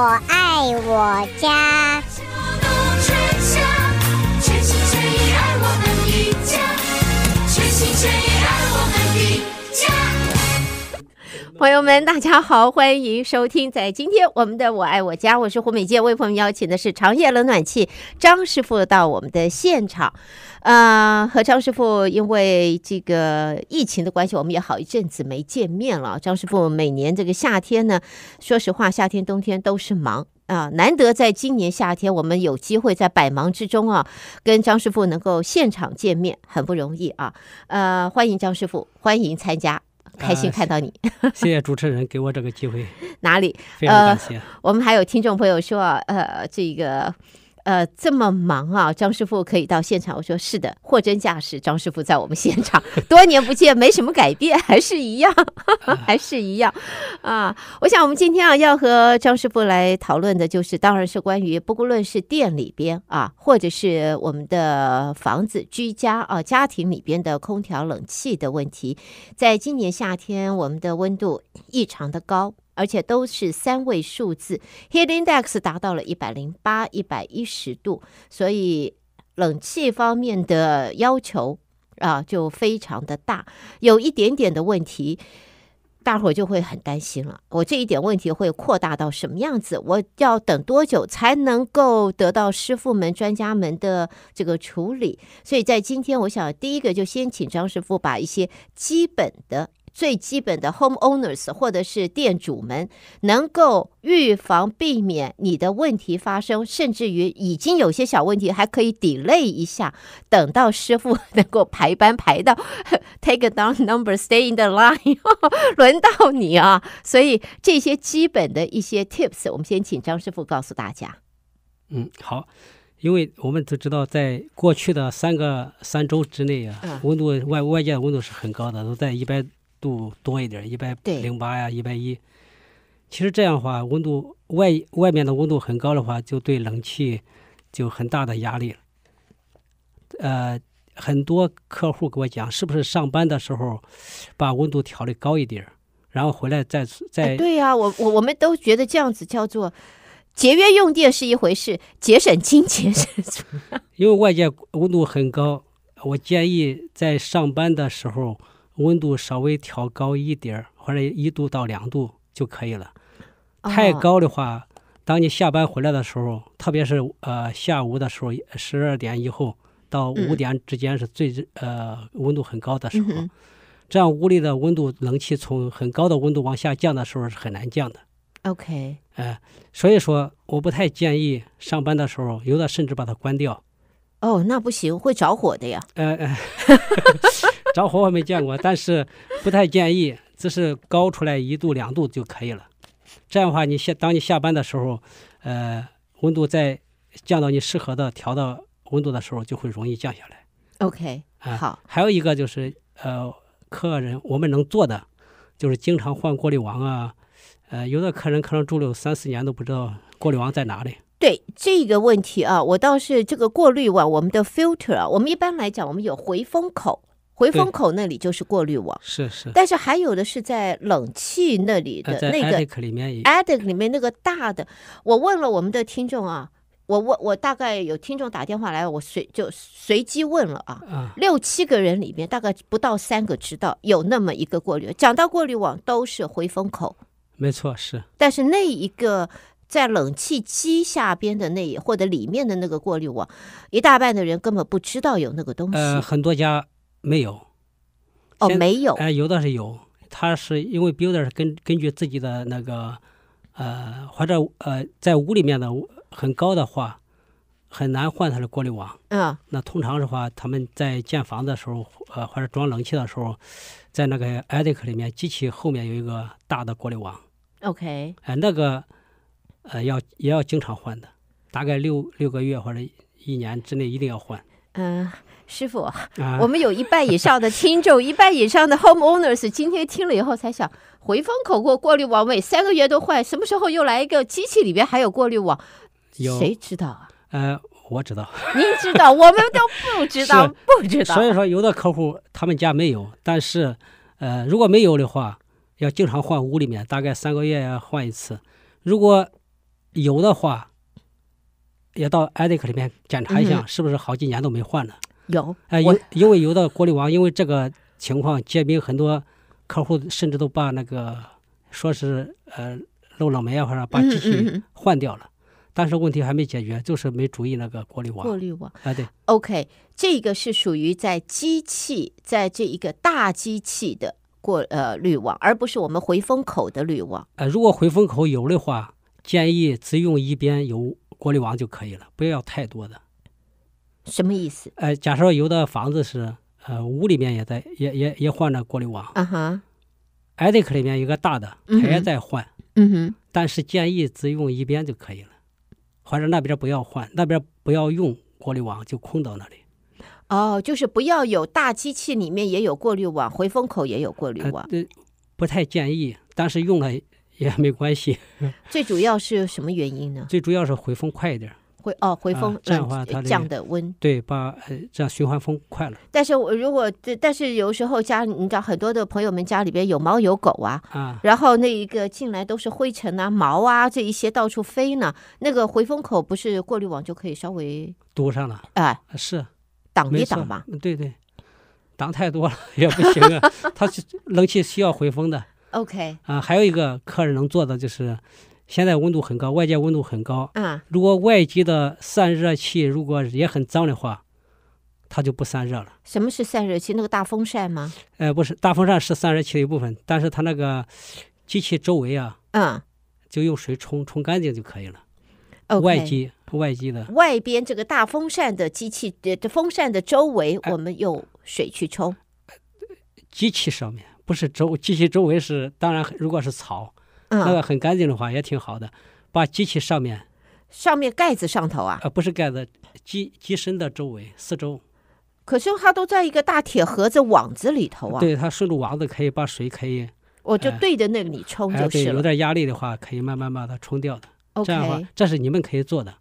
我爱我家。朋友们，大家好，欢迎收听在今天我们的《我爱我家》，我是胡美健，为朋友们邀请的是长业冷暖气张师傅到我们的现场。呃，和张师傅因为这个疫情的关系，我们也好一阵子没见面了。张师傅每年这个夏天呢，说实话，夏天冬天都是忙。啊，难得在今年夏天，我们有机会在百忙之中啊，跟张师傅能够现场见面，很不容易啊。呃，欢迎张师傅，欢迎参加，开心啊看到你。谢谢主持人给我这个机会，哪里？非常感谢。我们还有听众朋友说啊，呃，这个。呃，这么忙啊，张师傅可以到现场。我说是的，货真价实，张师傅在我们现场，多年不见，没什么改变，还是一样，还是一样啊。我想我们今天啊，要和张师傅来讨论的，就是当然是关于，不论是店里边啊，或者是我们的房子、居家啊、家庭里边的空调、冷气的问题。在今年夏天，我们的温度异常的高。而且都是三位数字，Heat Index 达到了一百零八、一百一十度，所以冷气方面的要求啊就非常的大，有一点点的问题。大伙就会很担心了，我这一点问题会扩大到什么样子？我要等多久才能够得到师傅们、专家们的这个处理？所以在今天，我想第一个就先请张师傅把一些基本的。最基本的 homeowners 或者是店主们，能够预防避免你的问题发生，甚至于已经有些小问题还可以 delay 一下，等到师傅 能够排班排到 take a down number stay in the line，轮到你啊！所以这些基本的一些 tips，我们先请张师傅告诉大家。嗯，好，因为我们都知道，在过去的三个三周之内啊，嗯温度外外界的温度是很高的，都在一百度多一点，一百零八呀，一百一。其实这样的话，温度外外面的温度很高的话，就对冷气就很大的压力了。呃，很多客户给我讲，是不是上班的时候把温度调的高一点，然后回来再再哎，对呀、我我我们都觉得这样子叫做节约用电是一回事，节省金钱是 因为外界温度很高，我建议在上班的时候温度稍微调高一点儿，或者一度到两度就可以了。太哦高的话，当你下班回来的时候，特别是呃下午的时候，十二点以后到嗯五点之间是最、呃温度很高的时候，嗯这样屋里的温度冷气从很高的温度往下降的时候是很难降的。OK，哎、所以说我不太建议上班的时候，有的甚至把它关掉。哦，那不行，会着火的呀。呃，呃 着火我没见过，但是不太建议，只是高出来一度两度就可以了。这样的话，你下当你下班的时候，呃，温度再降到你适合的调到温度的时候，就会容易降下来。OK，啊、好，还有一个就是呃，客人我们能做的就是经常换过滤网啊。呃，有的客人可能住了三四年都不知道过滤网在哪里。对这个问题啊，我倒是这个过滤网，我们的 filter 啊，我们一般来讲，我们有回风口，回风口那里就是过滤网，是是，但是还有的是在冷气那里的那个 attic 里面也 attic 里面那个大的，我问了我们的听众啊，我我我大概有听众打电话来，我随就随机问了啊，啊，六七个人里面大概不到三个知道有那么一个过滤。讲到过滤网都是回风口，没错是。但是那一个在冷气机下边的那或者里面的那个过滤网，一大半的人根本不知道有那个东西。呃，很多家没有。哦，没有。哎、有的是有，他是因为 builder 是根根据自己的那个呃，或者呃，在屋里面的很高的话，很难换它的过滤网。嗯，那通常的话，他们在建房子的时候，呃，或者装冷气的时候，在那个 attic 里面，机器后面有一个大的过滤网，OK，哎、那个呃要也要经常换的，大概六六个月或者一年之内一定要换嗯、师傅，啊。我们有一半以上的听众，一半以上的 homeowners，今天听了以后才想，回风口过过滤网每三个月都换，什么时候又来一个机器里边还有过滤网？有谁知道啊？呃，我知道。您知道，我们都不知道，不知道。所以说，有的客户他们家没有，但是，呃，如果没有的话，要经常换屋里面，大概三个月要换一次。如果有的话，也到 EDIC 里面检查一下，嗯是不是好几年都没换了。有，哎，因因为有的过滤网因为这个情况结冰，很多客户甚至都把那个说是呃漏冷媒啊，或者把机器嗯换掉了，但是问题还没解决，就是没注意那个过滤网。过滤网。啊，对，OK，这个是属于在机器，在这一个大机器的过呃滤网，而不是我们回风口的滤网。呃，如果回风口有的话，建议只用一边有过滤网就可以了，不要太多的。什么意思？呃，假设有的房子是呃屋里面也在也也也换了过滤网啊哈，，EDIC 里面有个大的，它也在换，嗯哼，但是建议只用一边就可以了，或者那边不要换，那边不要用过滤网，就空到那里。哦，就是不要有大机器里面也有过滤网，回风口也有过滤网。呃对，不太建议，但是用了也没关系，最主要是什么原因呢？最主要是回风快一点。回哦，回风、啊这样的话它降的温。对，把呃这样循环风快了但是我如果这，但是有时候家你知道很多的朋友们家里边有猫有狗啊，啊。然后那一个进来都是灰尘啊、毛啊这一些到处飞呢，那个回风口不是过滤网就可以稍微堵上了，哎、是挡一挡嘛。，对对，挡太多了 也不行啊，它是冷气需要回风的 OK，啊。还有一个客人能做的就是，现在温度很高，外界温度很高，啊，如果外机的散热器如果也很脏的话，它就不散热了。什么是散热器？那个大风扇吗？呃，不是，大风扇是散热器的一部分，但是它那个机器周围啊，嗯就用水冲冲干净就可以了。外机外机的，外边这个大风扇的机器的这风扇的周围，哎我们用水去冲。机器上面不是周机器周围是，当然如果是草，那嗯，个很干净的话也挺好的。把机器上面上面盖子上头啊，呃不是盖子，机机身的周围四周，可是它都在一个大铁盒子网子里头啊。对它顺着网子可以把水可以，我就哎对着那里冲哎对，就是了。有点压力的话可以慢慢把它冲掉的。这样的话这是你们可以做的。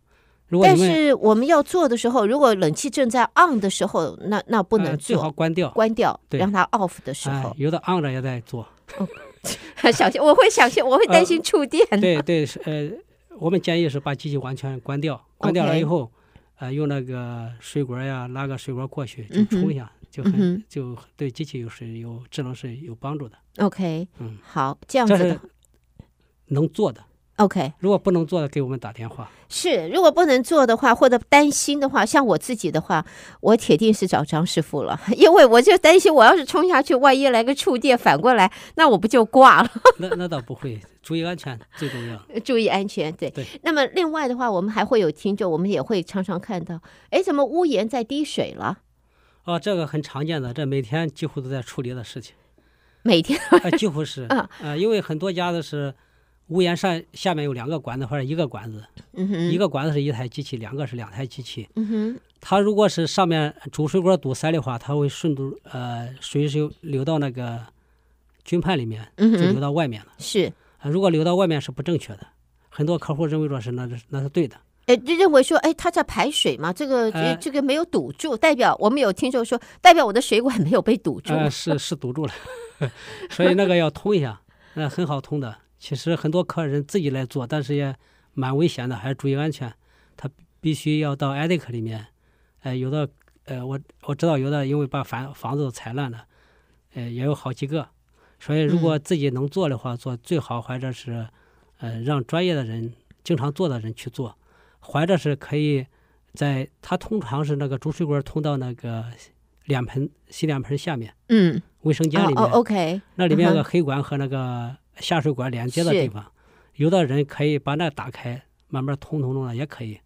如果但是我们要做的时候，如果冷气正在 on 的时候，那那不能呃最好做，关掉，关掉，让它 off 的时哎候，有的昂着也在做。小心，我会小心，我会担心触电。对 对，是呃，我们建议是把机器完全关掉，关掉了以后，呃，用那个水管呀，拉个水管过去就冲一下，就很、嗯就对机器有是有智能是有帮助的，OK，嗯，好，这样子的能做的。OK 如果不能做的，给我们打电话。是。如果不能做的话，或者担心的话，像我自己的话，我铁定是找张师傅了，因为我就担心，我要是冲下去，万一来个触电，反过来，那我不就挂了？那那倒不会，注意安全最重要。注意安全，对。对那么另外的话，我们还会有听众，我们也会常常看到，哎，怎么屋檐在滴水了？哦，这个很常见的，这每天几乎都在处理的事情。每天呃，几乎是，啊 呃，因为很多家的是屋檐上下面有两个管子或者一个管子，嗯，一个管子是一台机器，两个是两台机器。嗯，它如果是上面主水管堵塞的话，它会顺着呃水流流到那个菌盘里面，嗯就流，到外面了。是，啊，如果流到外面是不正确的，很多客户认为说是那是那是对的。呃，就认为说，哎，它在排水嘛，这个、这哎这个没有堵住，代表我们有听众说，代表我的水管没有被堵住。呃，是是堵住了，所以那个要通一下，那很好通的。其实很多客人自己来做，但是也蛮危险的，还是注意安全。他必须要到 attic 里面，呃，有的呃，我我知道有的因为把房房子都踩烂了，呃，也有好几个。所以如果自己能做的话，做最好，或者是呃让专业的人、经常做的人去做，或者是可以在他通常是那个主水管通到那个脸盆洗脸盆下面。嗯，卫生间里面，哦哦，OK，那里面有嗯个黑管和那个下水管连接的地方，有的人可以把那打开，慢慢通通通的也可以。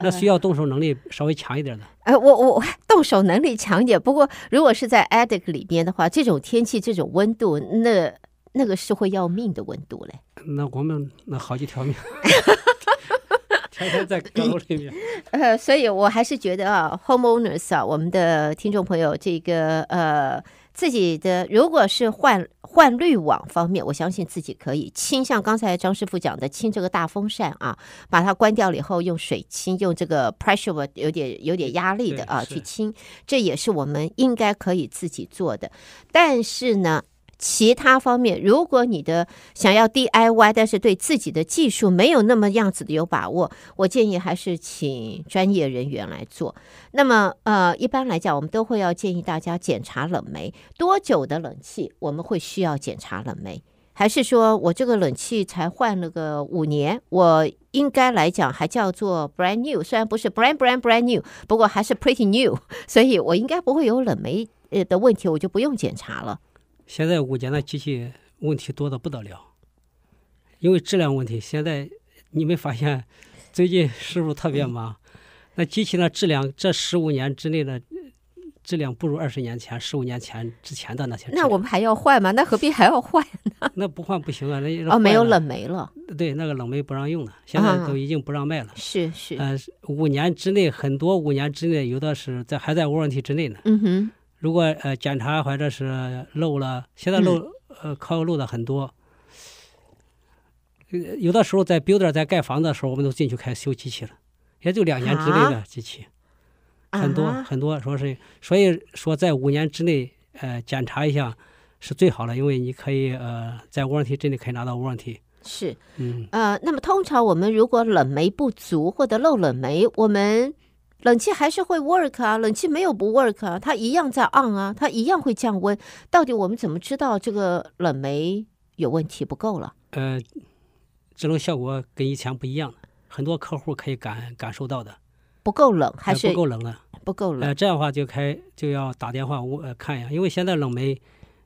那需要动手能力稍微强一点的，哎，我我动手能力强一点，不过如果是在 attic 里边的话，这种天气、这种温度，那那个是会要命的温度嘞。那我们那好几条命，天天在高楼里面。呃，所以我还是觉得啊，homeowners 啊，我们的听众朋友，这个呃，自己的如果是换换滤网方面，我相信自己可以清，像刚才张师傅讲的，清这个大风扇啊，把它关掉了以后，用水清，用这个 pressure 有点有点压力的啊去清，这也是我们应该可以自己做的。但是呢。其他方面，如果你的想要 DIY，但是对自己的技术没有那么样子的有把握，我建议还是请专业人员来做。那么，呃，一般来讲，我们都会要建议大家检查冷媒，多久的冷气我们会需要检查冷媒？还是说我这个冷气才换了个五年，我应该来讲还叫做 brand new，虽然不是 brand brand brand new，不过还是 pretty new，所以我应该不会有冷媒呃的问题，我就不用检查了。现在五年的机器问题多的不得了，因为质量问题。现在你没发现，最近师傅特别忙，那机器的质量这十五年之内的质量不如二十年前、十五年前之前的那些。那我们还要换吗？那何必还要换呢？那不换不行啊！那哦，没有冷媒了，对，那个冷媒不让用了，现在啊都已经不让卖了。是是，呃，五年之内很多五年之内有的是在还在 warranty 之内呢。嗯哼，如果呃检查或者是漏了，现在漏、呃靠漏的很多。呃有的时候在 builder 在盖房子的时候，我们都进去开始修机器了，也就两年之内的机器，很多、啊很多，说是所以说在五年之内呃检查一下是最好的，因为你可以呃在 warranty 之内可以拿到 warranty。是。嗯，呃，那么通常我们如果冷媒不足或者漏冷媒，我们冷气还是会 work 啊，冷气没有不 work 啊，它一样在 on 啊，它一样会降温。到底我们怎么知道这个冷媒有问题不够了？呃，制冷效果跟以前不一样了，很多客户可以感感受到的，不够冷还呃是不够冷了。不够冷？呃，这样的话就开就要打电话我呃看一下，因为现在冷媒，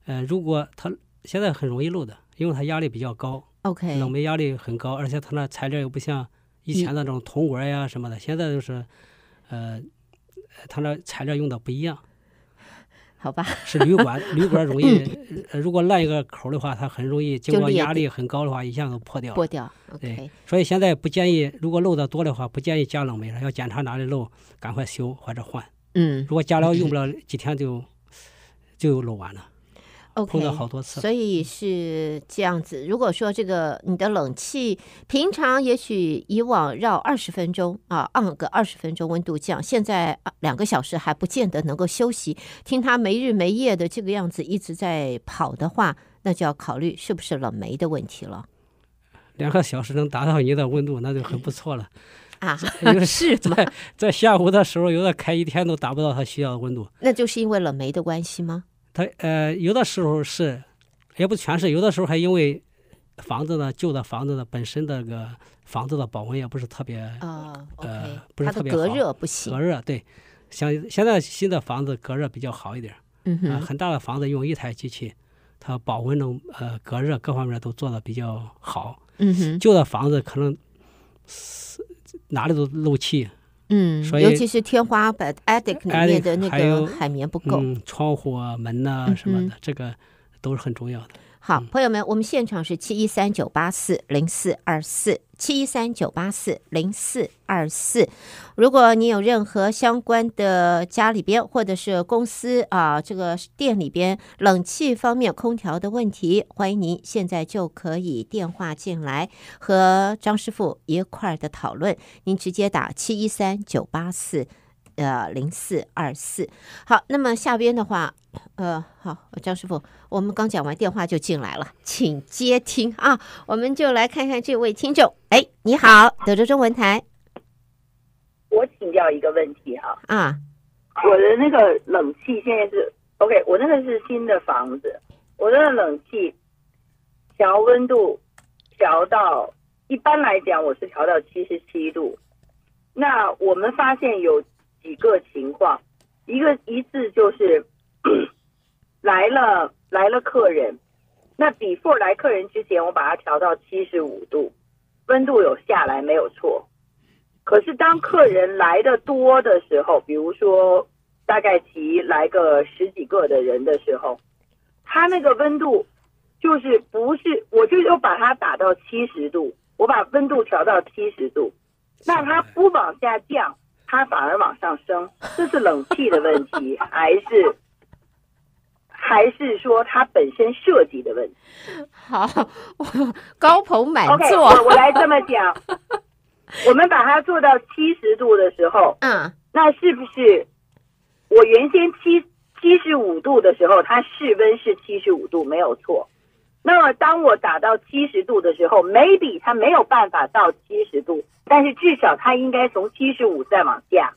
呃，如果它现在很容易漏的，因为它压力比较高，OK，冷媒压力很高，而且它那材料又不像以前那种铜管呀什么的，现在就是，呃，它那材料用的不一样，好吧，是铝管，铝管容易，呃如果烂一个口的话，它很容易经过压力很高的话，一下子破掉破。掉。对所以现在不建议，如果漏的多的话，不建议加冷媒了，要检查哪里漏，赶快修或者换。嗯如果加了用不 了几天就就漏完了，，OK，碰到好多次。所以是这样子。如果说这个你的冷气平常也许以往绕二十分钟啊，按个二十分钟温度降，现在啊两个小时还不见得能够休息。听它没日没夜的这个样子一直在跑的话，那就要考虑是不是冷媒的问题了两个小时能达到你的温度，那就很不错了。啊？是吗？在 在下午的时候，有的开一天都达不到它需要的温度。那就是因为冷媒的关系吗？它呃，有的时候是，也不全是，有的时候还因为房子呢，旧的房子呢本身这个房子的保温也不是特别呃不是特别好热不行隔。热。对，像现在新的房子隔热比较好一点。呃，嗯哼，很大的房子用一台机器，它保温能呃隔热各方面都做的比较好。嗯哼，旧的房子可能是哪里都漏气，嗯，所以尤其是天花板 attic 里面的那个海绵不够。嗯，窗户啊、门呐、嗯什么的哼，这个都是很重要的。好，朋友们，我们现场是七一三九八四零四二四七一三九八四零四二四。如果你有任何相关的家里边或者是公司啊，这个店里边冷气方面空调的问题，欢迎您现在就可以电话进来和张师傅一块儿的讨论。您直接打七一三九八四。呃，零四二四，好，那么下边的话，呃，好，张师傅，我们刚讲完电话就进来了，请接听啊！我们就来看看这位听众。哎，你好，德州中文台我请教一个问题哈，啊，我的那个冷气现在是 OK，我那个是新的房子，我的冷气调温度调到一般来讲我是调到七十七度，那我们发现有几个情况，一个一次就是 来了来了客人，那 before 来客人之前我把它调到七十五度，温度有下来没有错。可是当客人来的多的时候，比如说大概提来个十几个的人的时候，他那个温度就是不是，我就又把它打到七十度，我把温度调到七十度，那它不往下降，它反而往上升，这是冷气的问题，还是还是说它本身设计的问题 好，我高朋满？OK，座，我我来这么讲，我们把它做到七十度的时候，嗯那是不是我原先七七十五度的时候，它室温是七十五度，没有错。那么当我打到七十度的时候，maybe 它没有办法到七十度，但是至少它应该从七十五再往下。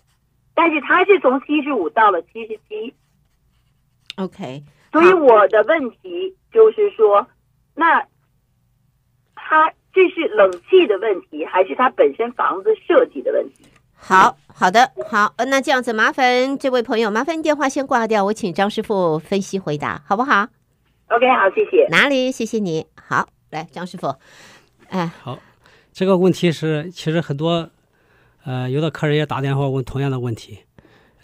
但是它是从七十五到了七十七，OK，所以我的问题就是说，那它这是冷气的问题，还是它本身房子设计的问题？好好的好，呃那这样子麻烦这位朋友，麻烦你电话先挂掉，我请张师傅分析回答，好不好？OK，好，谢谢。哪里？谢谢你。好，来张师傅，哎，好，这个问题是其实很多，呃，有的客人也打电话问同样的问题，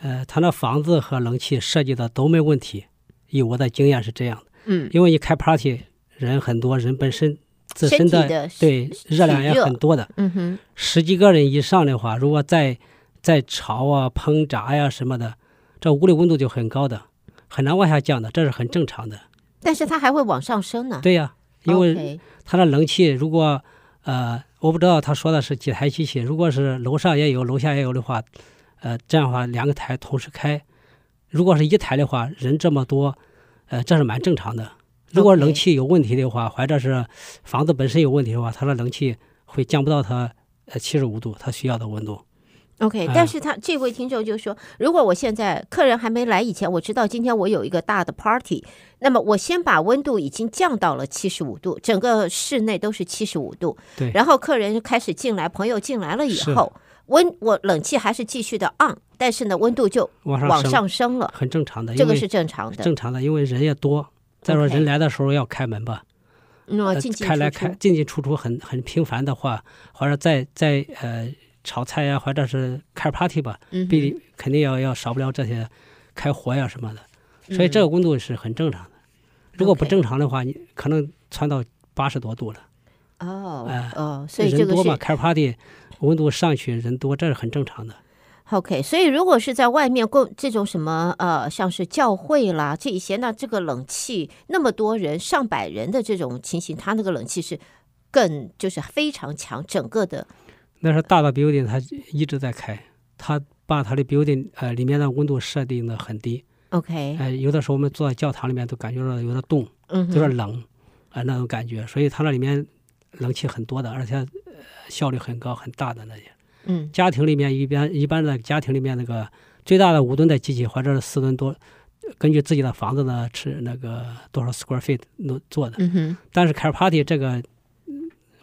呃，他那房子和冷气设计的都没问题，以我的经验是这样的，嗯，因为你开 party 人很多，人本身自身的的对热量也很多的，嗯哼，十几个人以上的话，如果再再炒啊、烹炸呀、什么的，这屋里温度就很高的，很难往下降的，这是很正常的。但是它还会往上升呢。对呀，因为它的冷气如果呃，我不知道他说的是几台机器，如果是楼上也有、楼下也有的话，呃，这样的话两个台同时开，如果是一台的话，人这么多，呃，这是蛮正常的。如果冷气有问题的话，或者是房子本身有问题的话，它的冷气会降不到它呃七十五度它需要的温度。OK，啊但是他这位听众就说，如果我现在客人还没来以前，我知道今天我有一个大的 party，那么我先把温度已经降到了七十五度，整个室内都是七十五度，对然后客人开始进来，朋友进来了以后，温我冷气还是继续的 on，但是呢温度就往往上升上升了，很正常的，这个是正常的。正常的，因为人也多。再说人来的时候要开门吧，呃那么进进开来开进进出出很很频繁的话，或者在在呃炒菜呀、或者是开 party 吧，嗯必肯定要要少不了这些开火呀什么的，所以这个温度是很正常的。如果不正常的话，你可能窜到八十多度了。哦哎哦，所以这个人多嘛，开 party 温度上去人多，这是很正常的。OK，所以如果是在外面过这种什么呃，像是教会啦这一些，那这个冷气那么多人上百人的这种情形，它那个冷气是更就是非常强，整个的那是大的 building，它一直在开，它把它的 building 呃里面的温度设定的很低，OK，呃，有的时候我们坐在教堂里面都感觉到有点冻，嗯，有点冷，啊、那种感觉，所以它那里面冷气很多的，而且、呃、效率很高很大的那些。嗯家庭里面一般一般的家庭里面那个最大的五吨的机器或者是四吨多，根据自己的房子呢吃那个多少 square feet 弄做的。但是开 party 这个嗯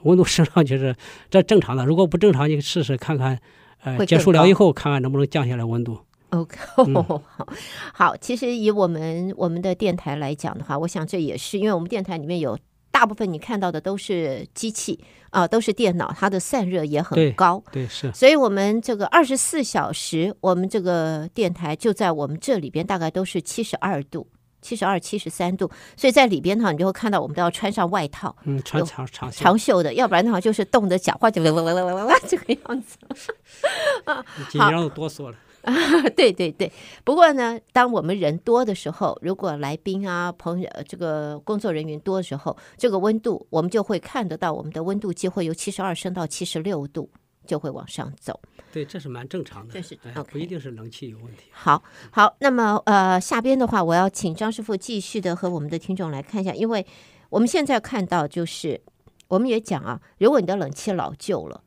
温度升上去是这正常的，如果不正常，你试试看看，呃，结束了以后看看能不能降下来温度。OK，嗯。好，好，其实以我们我们的电台来讲的话，我想这也是因为我们电台里面有大部分你看到的都是机器啊、都是电脑，它的散热也很高。对，是。所以，我们这个二十四小时，我们这个电台就在我们这里边，大概都是七十二度、七十二、七十三度。所以在里边的话，你就会看到我们都要穿上外套，嗯，穿长长袖长袖的，要不然的话就是冻得讲话就 这个样子。紧张都哆嗦了。对对对，不过呢，当我们人多的时候，如果来宾啊、朋友、呃这个工作人员多的时候，这个温度我们就会看得到，我们的温度计会由七十二升到七十六度，就会往上走。对，这是蛮正常的。这是哎不一定是冷气有问题。好好，那么呃，下边的话，我要请张师傅继续的和我们的听众来看一下，因为我们现在看到就是，我们也讲啊，如果你的冷气老旧了。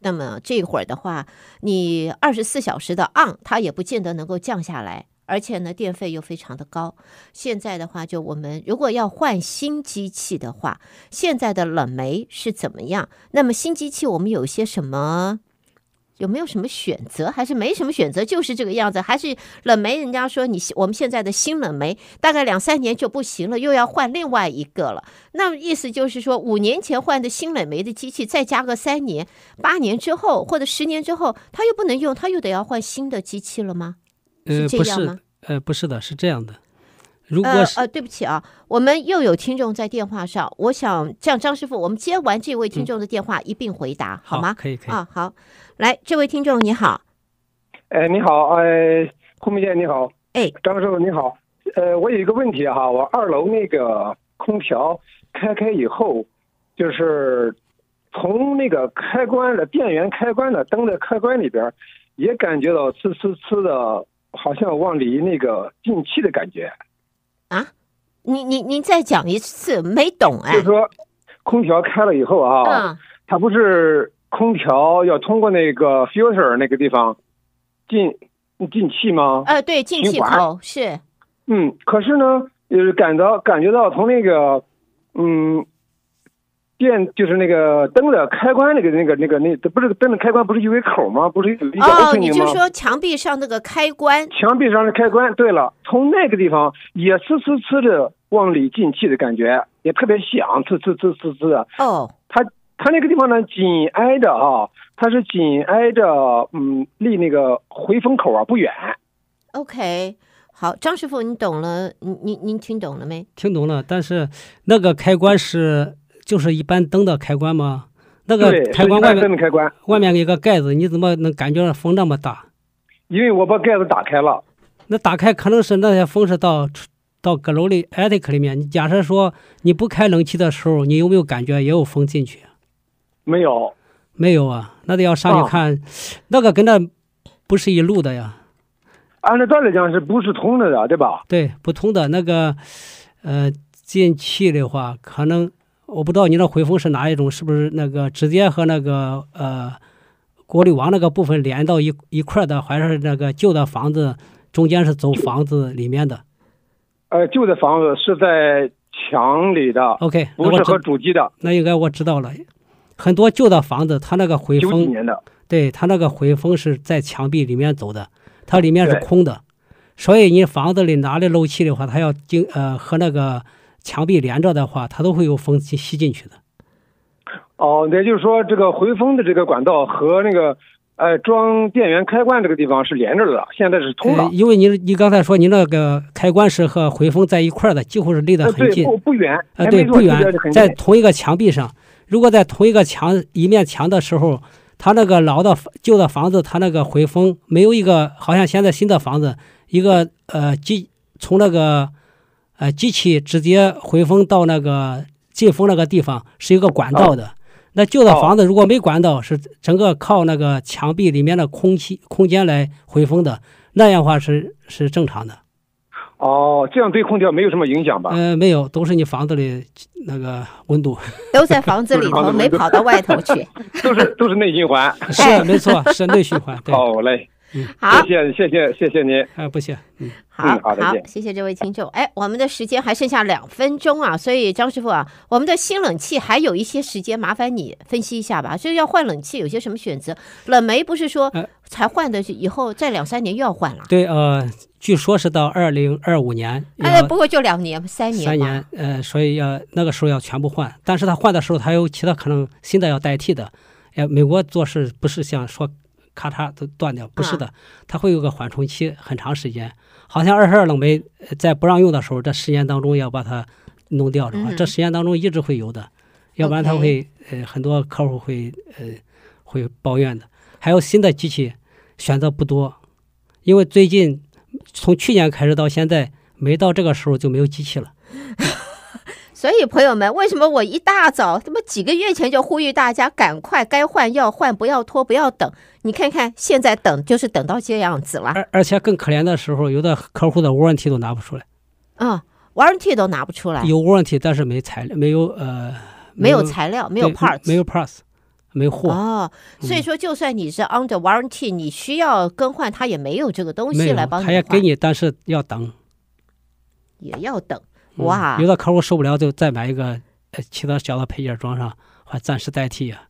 那么这会儿的话，你二十四小时的 on，它也不见得能够降下来，而且呢，电费又非常的高。现在的话，就我们如果要换新机器的话，现在的冷媒是怎么样？那么新机器我们有些什么？有没有什么选择？还是没什么选择，就是这个样子？还是冷媒？人家说你我们现在的新冷媒大概两三年就不行了，又要换另外一个了。那意思就是说，五年前换的新冷媒的机器，再加个三年、八年之后，或者十年之后，它又不能用，它又得要换新的机器了吗？呃，不是，呃，不是的，是这样的。如果是、呃呃，对不起啊，我们又有听众在电话上，我想这样，张师傅，我们接完这位听众的电话一并回答，好吗？可以可以。啊，好，来，这位听众你好，哎，你好，哎，空明姐你好，哎，张师傅你好，呃，我有一个问题哈，我二楼那个空调开开以后，就是从那个开关的电源开关的灯的开关里边，也感觉到呲呲呲的好像往里那个进气的感觉，啊，你你您再讲一次，没懂哎。就是。说空调开了以后啊，嗯，它不是空调要通过那个 filter 那个地方进进气吗？呃，对，进气口是，嗯，可是呢，就是感到感觉到从那个嗯电就是那个灯的开关那个那个那个那不是灯的开关不是有一个口吗？不是有一个哦，你 opening 吗？就说墙壁上那个开关，墙壁上的开关，对了，从那个地方也呲呲呲的往里进气的感觉，也特别响，呲呲呲呲呲的。哦，它它那个地方呢，紧挨着啊，它是紧挨着，嗯，离那个回风口啊不远。OK，好，张师傅，你懂了？您您您听懂了没？听懂了，但是那个开关是就是一般灯的开关吗？那个，开关外面的开关，外面一个盖子，你怎么能感觉风那么大？因为我把盖子打开了。那打开可能是那些风是到到阁楼里 attic 里面。你假设说你不开冷气的时候，你有没有感觉也有风进去？没有，没有啊，那得要上哦去看，那个跟那不是一路的呀。按照道理讲是不是通的呀，对吧？对，不通的那个呃进气的话，可能我不知道你那回风是哪一种，是不是那个直接和那个呃过滤网那个部分连到一一块儿的，还是那个旧的房子中间是走房子里面的呃，旧的房子是在墙里的，？OK，不是和主机的，那应该我知道了。很多旧的房子，它那个回风，年的。对它那个回风是在墙壁里面走的，它里面是空的，所以你房子里哪里漏气的话，它要经呃和那个墙壁连着的话，它都会有风吸吸进去的。哦，也就是说，这个回风的这个管道和那个呃装电源开关这个地方是连着的，现在是通呃了。因为你你刚才说你那个开关是和回风在一块儿的，几乎是离得很近。不不远，对，不远在同一个墙壁上。如果在同一个墙一面墙的时候，它那个老的旧的房子，它那个回风没有一个，好像现在新的房子，一个呃机从那个呃机器直接回风到那个进风那个地方是一个管道的。那旧的哦房子如果没管道，是整个靠那个墙壁里面的空气空间来回风的，那样的话是是正常的。哦，这样对空调没有什么影响吧？呃，没有，都是你房子里那个温度。都在房子里头，没跑到外头去。都是都是内循环。是没错，是内循环。对，好嘞，好，谢谢谢谢谢谢您。啊，不行，嗯，好嗯好谢谢这位听众。哎，我们的时间还剩下两分钟啊，所以张师傅啊，我们的新冷气还有一些时间，麻烦你分析一下吧。就是要换冷气，有些什么选择？冷媒不是说呃才换的，以后再两三年又要换了？对，呃，据说是到二零二五年哎，不过就两年、三年嘛。三年，呃，所以要那个时候要全部换。但是他换的时候，他有其他可能新的要代替的。哎，美国做事不是像说咔嚓都断掉，不是嗯的，它会有个缓冲期，很长时间。好像二十二冷媒呃在不让用的时候，这十年当中要把它弄掉的话，嗯这十年当中一直会有的，要不然他会呃很多客户会呃会抱怨的。还有新的机器选择不多，因为最近从去年开始到现在，没到这个时候就没有机器了。所以朋友们，为什么我一大早，他妈几个月前就呼吁大家赶快该换要换，不要拖，不要等。你看看现在等就是等到这样子了，而而且更可怜的时候，有的客户的 warranty 都拿不出来，嗯，warranty 都拿不出来，有 warranty 但是没材料，没有呃没有材料，没有 parts，没有 parts，没货，哦，所以说就算你是 under warranty，你需要更换，它也没有这个东西来帮你，他也，给你，但是要等。也要等。嗯哇。有的客户受不了就再买一个呃其他小的配件装上，还暂时代替啊。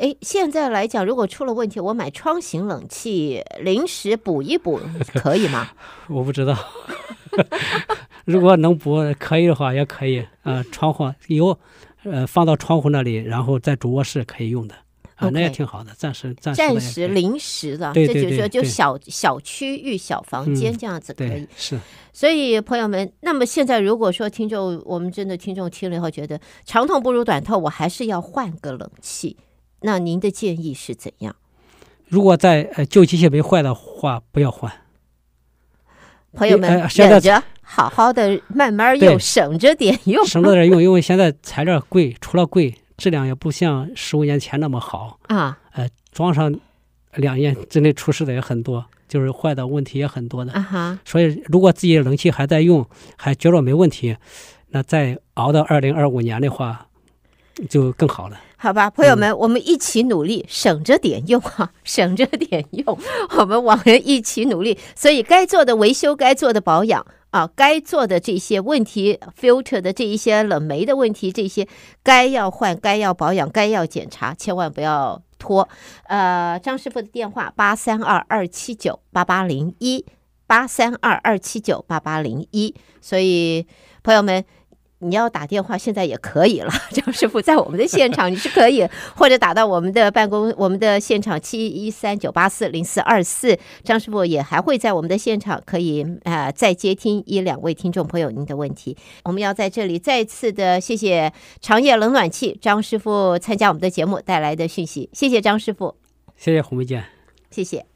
哎，现在来讲，如果出了问题，我买窗型冷气临时补一补，可以吗？我不知道，如果能补可以的话也可以。呃，窗户有，呃，放到窗户那里，然后在主卧室可以用的，啊、那也挺好的，暂时暂时暂时临时的，对这就是说就小小区域、小房间嗯这样子可以对。是。所以朋友们，那么现在如果说听众，我们真的听众听了以后觉得长痛不如短痛，我还是要换个冷气，那您的建议是怎样？如果在呃旧机器没坏的话，不要换。朋友们呃现在忍着，好好的慢慢用，省着点用。省着点用，因为现在材料贵，除了贵，质量也不像十五年前那么好。啊，呃，装上两年之内出事的也很多，就是坏的问题也很多的。啊哈，所以，如果自己的冷气还在用，还觉着没问题，那再熬到二零二五年的话，就更好了。好吧，朋友们，我们一起努力，省着点用啊，省着点用，我们往人一起努力。所以，该做的维修，该做的保养啊，该做的这些问题，filter 的这一些冷媒的问题，这些该要换，该要保养，该要检查，千万不要拖。呃，张师傅的电话八三二二七九八八零一八三二二七九八八零一。所以，朋友们。你要打电话，现在也可以了。张师傅在我们的现场，你是可以，或者打到我们的办公，我们的现场七一三九八四零四二四。张师傅也还会在我们的现场，可以呃再接听一两位听众朋友您的问题。我们要在这里再次的谢谢长夜冷暖气张师傅参加我们的节目带来的讯息，谢谢张师傅，谢谢红梅姐。谢谢。